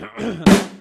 Ahem.